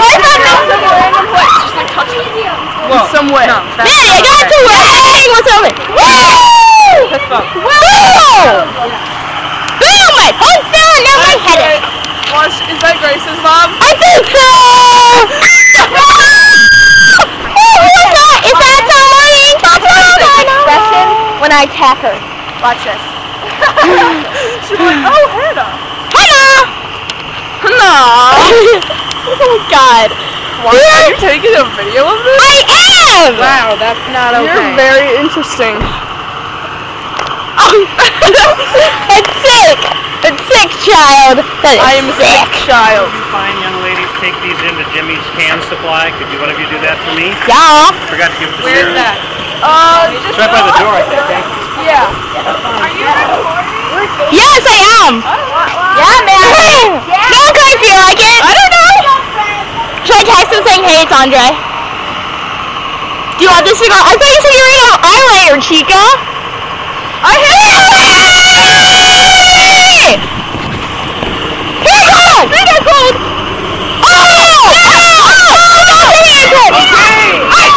away! Just like touch it. Well, some way. No, yeah, I got to it! What's? Woo! Woo! Boom! My phone's falling down my head. Watch, is that Grace's mom? I think so! when I tap her. Watch this. oh, God. Why are you taking a video of this? I am! Wow, that's not okay. You're very interesting. Oh. it's sick! It's sick, child! That is I am a sick. sick child. Could you fine young ladies take these into Jimmy's can supply? Could you, one of you do that for me? Yeah. Forgot to give it to Where's Sarah. that? Uh, just It's right by the door, I think. Yeah. Are you recording? Yes, I am! Yeah, man. No, Chris, you like it? I don't know. Should I text him saying, hey, it's Andre? Do you want this to go? I thought you said you were have eyeliner, Chica. I! Here it! Here! Oh! Oh! I got! I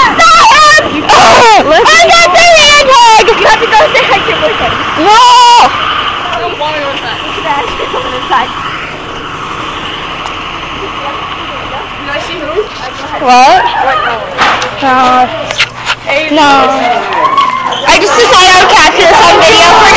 him! Oh! I got the hand tag! You have to go say hi to your What? No. No. I just decided I would capture this on video for.